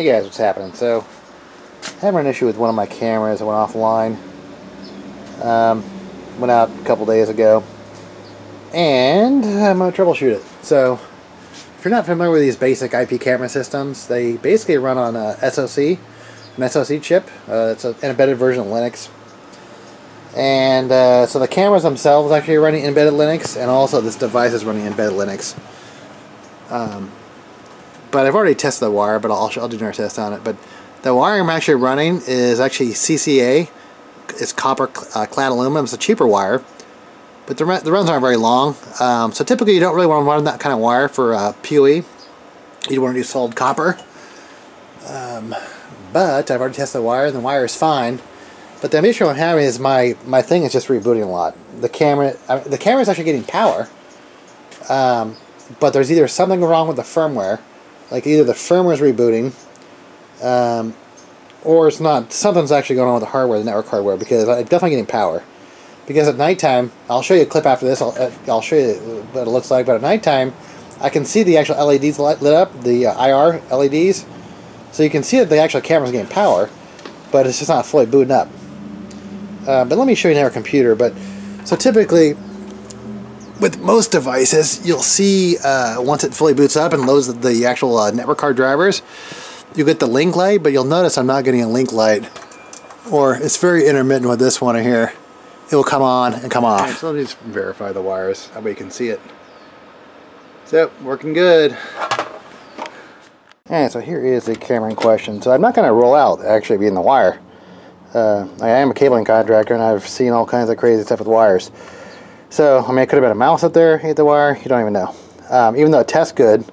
Hey guys, what's happening? So, having an issue with one of my cameras. I went offline. Um, went out a couple days ago, and I'm gonna troubleshoot it. So, if you're not familiar with these basic IP camera systems, they basically run on a SoC, an SoC chip. Uh, it's an embedded version of Linux. And uh, so the cameras themselves actually running embedded Linux, and also this device is running embedded Linux. Um, but I've already tested the wire, but I'll, I'll do another test on it. But the wire I'm actually running is actually CCA. It's copper uh, clad aluminum. It's a cheaper wire, but the, the runs aren't very long. Um, so typically you don't really want to run that kind of wire for uh, PoE. You want to do solid copper. Um, but I've already tested the wire, and the wire is fine. But the issue I'm having is my my thing is just rebooting a lot. The camera, the camera is actually getting power. Um, but there's either something wrong with the firmware, like either the firmware is rebooting, um, or it's not. Something's actually going on with the hardware, the network hardware, because I'm definitely getting power. Because at nighttime, I'll show you a clip after this. I'll, uh, I'll show you what it looks like. But at nighttime, I can see the actual LEDs lit up, the uh, IR LEDs. So you can see that the actual camera's getting power, but it's just not fully booting up. Uh, but let me show you our computer. But so typically, with most devices, you'll see uh, once it fully boots up and loads the actual uh, network card drivers, you get the link light. But you'll notice I'm not getting a link light, or it's very intermittent with this one here. It will come on and come off. Right, so let me just verify the wires. That way you can see it. So working good. And so here is the camera in question. So I'm not going to roll out actually being the wire. Uh, I am a cabling contractor and I've seen all kinds of crazy stuff with wires. So, I mean, it could have been a mouse up there, hit the wire, you don't even know. Um, even though it tests good,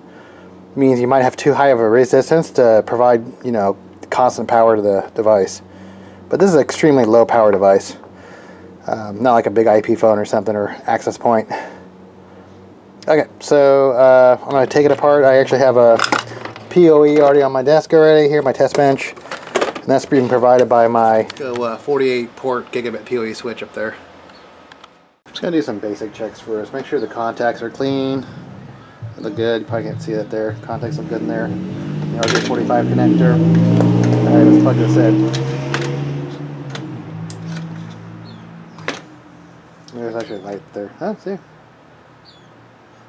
means you might have too high of a resistance to provide, you know, constant power to the device. But this is an extremely low power device. Um, not like a big IP phone or something or access point. Okay, so uh, I'm going to take it apart. I actually have a PoE already on my desk already here, my test bench. And that's being provided by my uh, 48 port gigabit PoE switch up there. Just to do some basic checks first. Make sure the contacts are clean. They look good. You probably can't see that there. Contacts look good in there. The RJ45 connector. Alright, let's plug this in. There's actually a light there. Oh, see?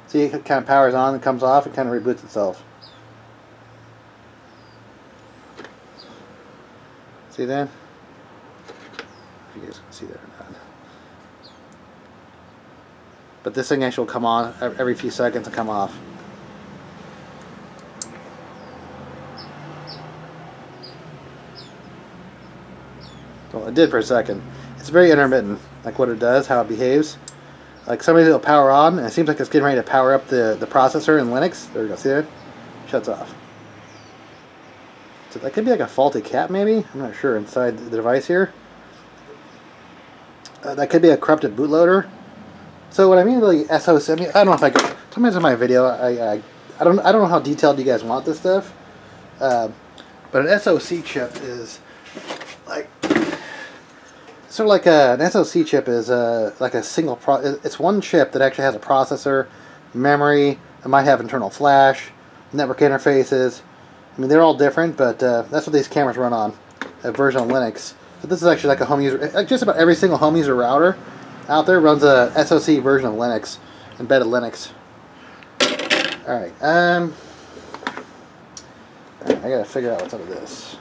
See, it kind of powers on and comes off. It kind of reboots itself. See that? If you guys can see that or not. But this thing actually will come on every few seconds and come off. Well, it did for a second. It's very intermittent, like what it does, how it behaves. Like somebody will power on, and it seems like it's getting ready to power up the, the processor in Linux. There we go, see that? Shuts off. So that could be like a faulty cap maybe? I'm not sure inside the device here. Uh, that could be a corrupted bootloader. So what I mean by SOC, I don't know if I could, sometimes in my video, I, I, I, don't, I don't know how detailed you guys want this stuff. Uh, but an SOC chip is like, sort of like a, an SOC chip is a, like a single, pro, it's one chip that actually has a processor, memory, it might have internal flash, network interfaces, I mean, they're all different, but uh, that's what these cameras run on, a version of Linux. So this is actually like a home user, like just about every single home user router out there runs a SoC version of Linux, embedded Linux. Alright, um, I gotta figure out what's up with this.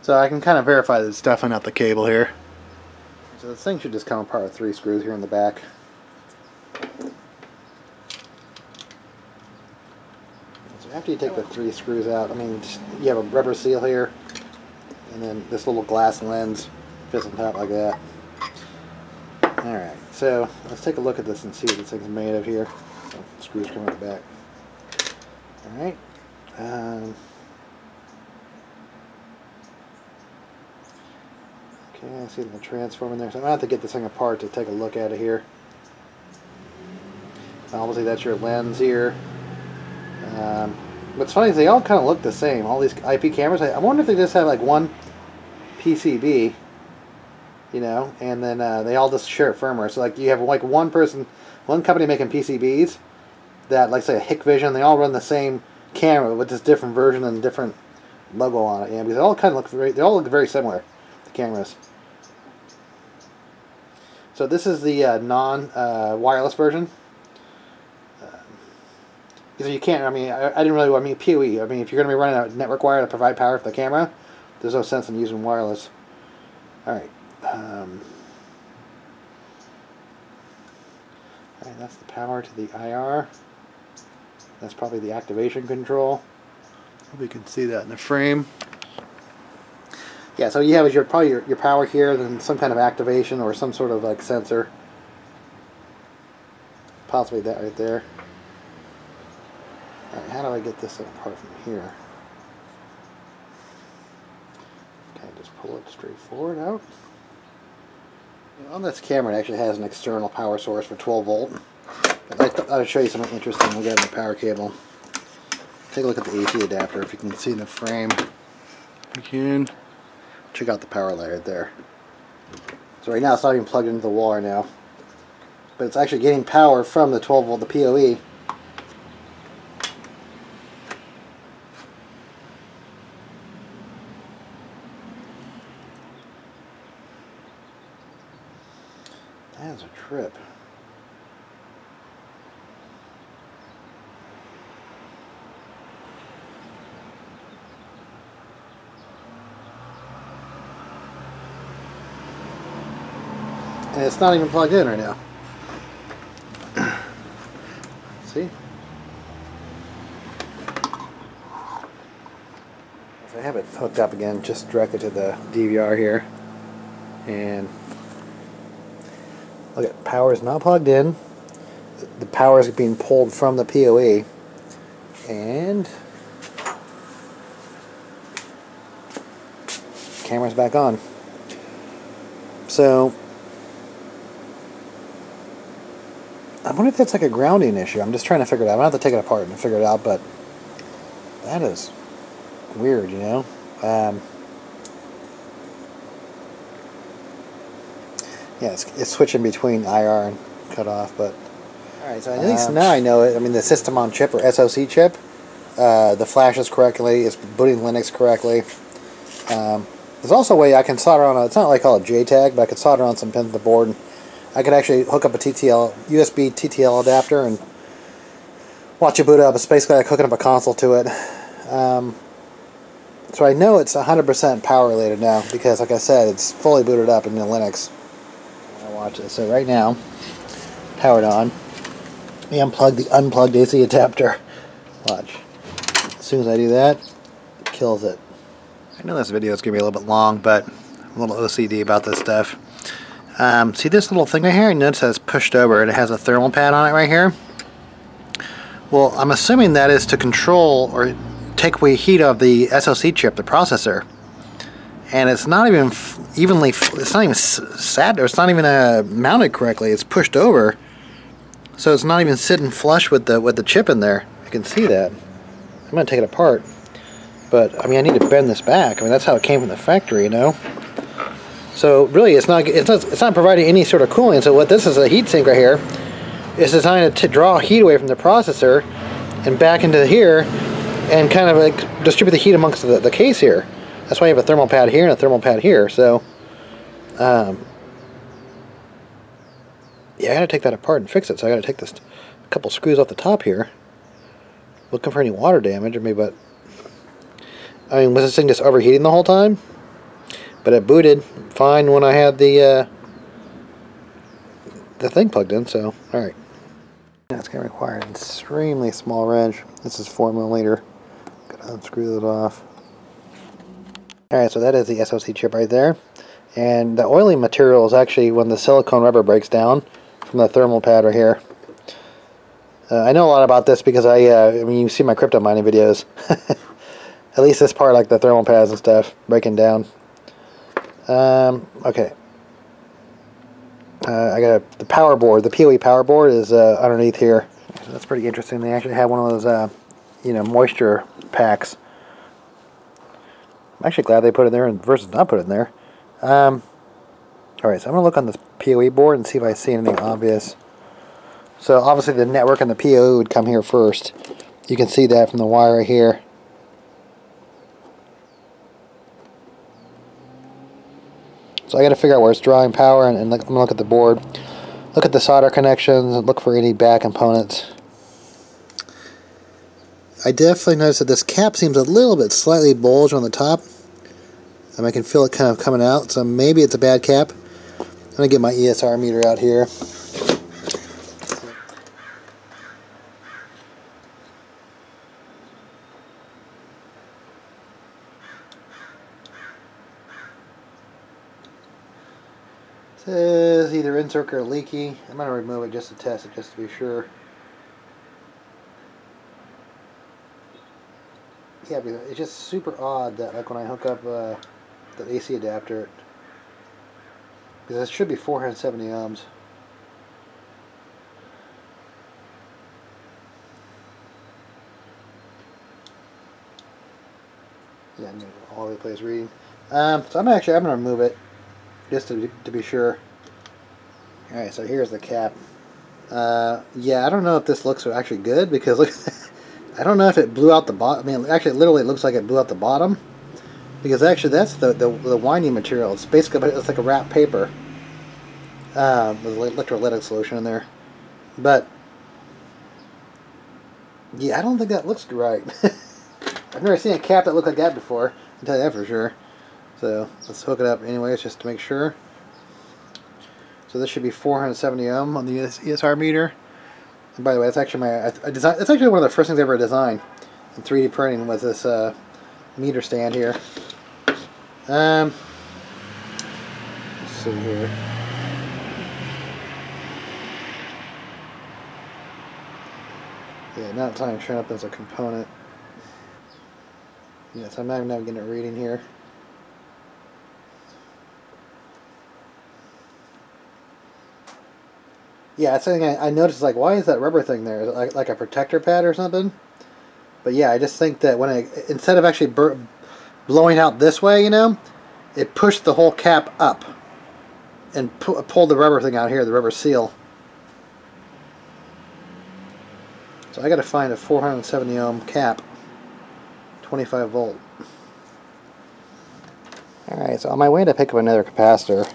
So I can kind of verify that it's definitely not the cable here. So this thing should just come apart with three screws here in the back. So after you take the three screws out, I mean, you have a rubber seal here, and then this little glass lens fits on top like that. Alright, so let's take a look at this and see what this thing's made of here. Oh, screws come out the back. Alright. Um, okay, I see the transformer in there. So I'm going to have to get this thing apart to take a look at it here. Obviously that's your lens here. Um, what's funny is they all kind of look the same. All these IP cameras. I, I wonder if they just have like one PCB, you know, and then uh, they all just share firmware. So like you have like one person, one company making PCBs, that, like say a Hikvision, they all run the same camera with this different version and different logo on it. Yeah, because they all kind of look very, they all look very similar, the cameras. So this is the uh, non-wireless uh, version. So you can't, I mean, I, I, didn't really, I mean, PoE. I mean, if you're going to be running a network wire to provide power for the camera, there's no sense in using wireless. Alright. Um, Alright, that's the power to the IR. That's probably the activation control. Hope you can see that in the frame. Yeah, so you have your probably your, your power here, then some kind of activation or some sort of like sensor. Possibly that right there. Alright, how do I get this apart from here? Can I just pull it straight forward out? On this camera it actually has an external power source for 12 volt. I thought I'd show you something interesting. Get in the power cable. Take a look at the AC adapter if you can see in the frame. You can. Check out the power light there. So right now it's not even plugged into the wall right now. But it's actually getting power from the 12 volt, the PoE. That is a trip. And it's not even plugged in right now. See? So I have it hooked up again just directly to the DVR here. And look at power is not plugged in. The power is being pulled from the PoE. And camera's back on. So I wonder if that's like a grounding issue. I'm just trying to figure it out. I'm going to have to take it apart and figure it out, but that is weird, you know? Um, yeah, it's, it's, switching between IR and cut off, but alright, so at least um, now I know it. I mean, the system on chip or SoC chip, uh, the flashes correctly, it's booting Linux correctly. Um, there's also a way I can solder on, a, it's not like called a JTAG, but I can solder on some pins at the board and I could actually hook up a TTL USB TTL adapter and watch it boot up. It's basically like hooking up a console to it. Um, so I know it's 100% power related now because, like I said, it's fully booted up in the Linux. I watch it. So right now, powered on. Me unplug the unplugged AC adapter. Watch. As soon as I do that, it kills it. I know this video is going to be a little bit long, but I'm a little OCD about this stuff. Um, see this little thing right here? Notice it's pushed over and it has a thermal pad on it right here. Well, I'm assuming that is to control or take away heat of the SoC chip, the processor. And it's not even evenly, it's not even sat, or it's not even uh, mounted correctly. It's pushed over. So it's not even sitting flush with the with the chip in there. You can see that. I'm going to take it apart. But, I mean, I need to bend this back. I mean, that's how it came from the factory, you know? So really, it's not it's not it's not providing any sort of cooling. So what this is a heat sink right here. It's designed to draw heat away from the processor and back into here and kind of like distribute the heat amongst the, the case here. That's why you have a thermal pad here and a thermal pad here. So, um, yeah, I got to take that apart and fix it. So I got to take this couple screws off the top here. Looking for any water damage or maybe, but I mean, was this thing just overheating the whole time? But it booted fine when I had the uh, the thing plugged in, so alright. Now it's going to require an extremely small wrench. This is 4 millimeter. Gotta unscrew that off. Alright, so that is the SoC chip right there. And the oily material is actually when the silicone rubber breaks down from the thermal pad right here. Uh, I know a lot about this because I, uh, I mean, you see my crypto mining videos. At least this part, like the thermal pads and stuff, breaking down. Um, okay. Uh, I got a, the power board. The PoE power board is uh, underneath here. So that's pretty interesting. They actually have one of those, uh, you know, moisture packs. I'm actually glad they put it there and versus not put it in there. Um, all right, so I'm gonna look on this PoE board and see if I see anything obvious. So obviously the network and the PoE would come here first. You can see that from the wire here. So I got to figure out where it's drawing power and, and look, I'm gonna look at the board. Look at the solder connections and look for any bad components. I definitely noticed that this cap seems a little bit slightly bulged on the top. And I can feel it kind of coming out, so maybe it's a bad cap. I'm going to get my ESR meter out here. Says either in circuit or leaky. I'm going to remove it just to test it, just to be sure. Yeah, it's just super odd that like when I hook up uh, the AC adapter, because it should be 470 ohms. Yeah, all over the place reading. Um, so I'm actually I'm gonna remove it just to to be sure. All right, so here's the cap. Uh, yeah, I don't know if this looks actually good because look. I don't know if it blew out the bottom. I mean, actually, literally, it looks like it blew out the bottom. Because actually, that's the, the, the winding material. It's basically, it's like a wrap paper. Uh, with electrolytic solution in there. But, yeah, I don't think that looks right. I've never seen a cap that looked like that before. I tell you that for sure. So, let's hook it up anyways, just to make sure. So this should be 470 ohm on the ESR meter. And by the way, that's actually my I, I design. That's actually one of the first things I ever designed in 3D printing was this uh, meter stand here. Um, let's see here. Yeah, not time showing up as a component. Yes, I'm not even getting a reading here. Yeah, it's something I, I noticed. Like, why is that rubber thing there? Like, like a protector pad or something? But yeah, I just think that when I instead of actually blowing out this way, you know, it pushed the whole cap up and pu pulled the rubber thing out here, the rubber seal. So I got to find a 470 ohm cap, 25 volt. Alright, so on my way to pick up another capacitor,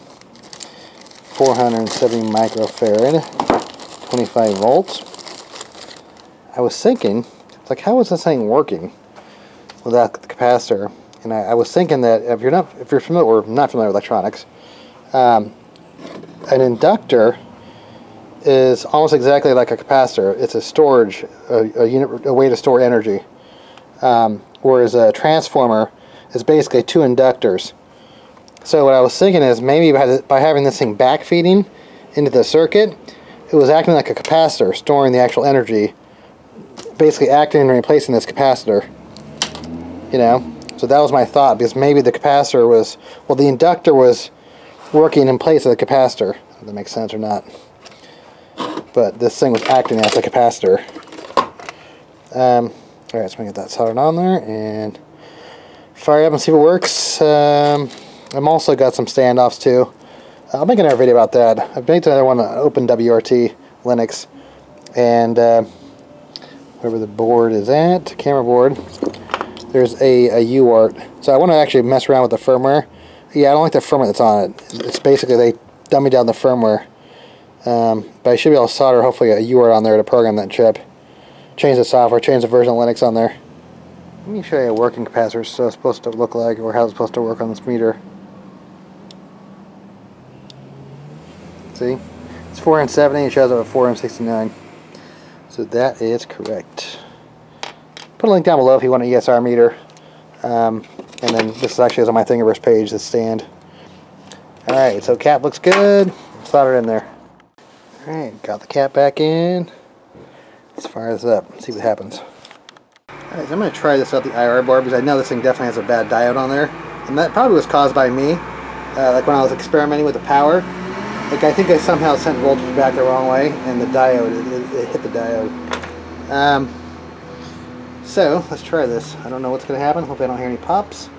470 microfarad, 25 volts. I was thinking, like, how is this thing working without the capacitor? And I, I was thinking that if you're not, if you're familiar or not familiar with electronics, um, an inductor is almost exactly like a capacitor. It's a storage, a, a, unit, a way to store energy. Um, whereas a transformer is basically two inductors so what I was thinking is maybe by, the, by having this thing backfeeding into the circuit, it was acting like a capacitor, storing the actual energy, basically acting and replacing this capacitor. You know, so that was my thought because maybe the capacitor was, well, the inductor was working in place of the capacitor. If that makes sense or not. But this thing was acting as a capacitor. Um, Alright, so we get that soldered on there and fire up and see if it works. Um, I've also got some standoffs too. I'll make another video about that. I've made another one on OpenWRT Linux and uh, wherever the board is at, camera board, there's a, a UART. So I want to actually mess around with the firmware. Yeah, I don't like the firmware that's on it. It's basically they dummy down the firmware. Um, but I should be able to solder hopefully a UART on there to program that chip. Change the software, change the version of Linux on there. Let me show you a working capacitor so it's supposed to look like or how it's supposed to work on this meter. See? It's 470, it shows up at 469. So that is correct. Put a link down below if you want an ESR meter. Um, and then this is actually is on my Thingiverse page, the stand. Alright, so cap looks good. Solder in there. Alright, got the cap back in. Let's fire this up, see what happens. Alright, so I'm going to try this out the IR bar because I know this thing definitely has a bad diode on there. And that probably was caused by me, uh, like when I was experimenting with the power. Like I think I somehow sent voltage back the wrong way, and the diode it, it, it hit the diode. Um, so let's try this. I don't know what's going to happen. Hope I don't hear any pops.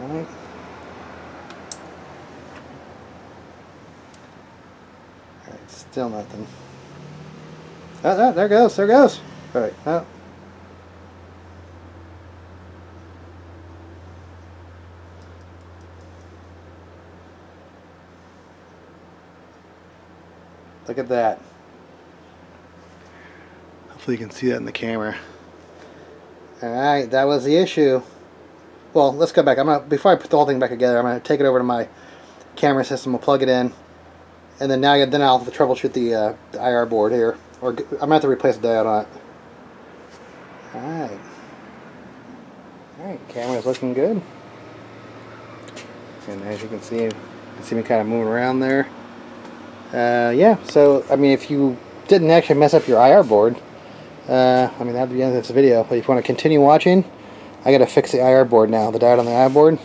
All right. All right, still nothing. Oh, oh, there goes, there goes. All right. Oh. Look at that. Hopefully you can see that in the camera. Alright, that was the issue. Well, let's go back. I'm gonna before I put the whole thing back together, I'm gonna take it over to my camera system, we'll plug it in, and then now then I'll have to troubleshoot the, uh, the IR board here. Or I'm gonna have to replace the diode on it. Alright. Alright, camera's looking good. And as you can see, you can see me kind of moving around there. Uh, yeah, so, I mean, if you didn't actually mess up your IR board, uh, I mean, that'd be the end of this video. But if you want to continue watching, I got to fix the IR board now, the diode on the IR board.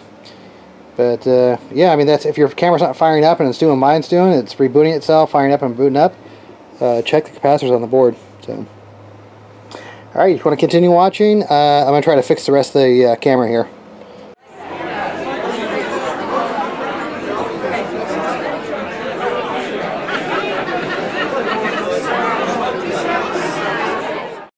But, uh, yeah, I mean, that's if your camera's not firing up and it's doing mine's doing, it's rebooting itself, firing up and booting up, uh, check the capacitors on the board. So, Alright, if you want to continue watching, uh, I'm going to try to fix the rest of the uh, camera here.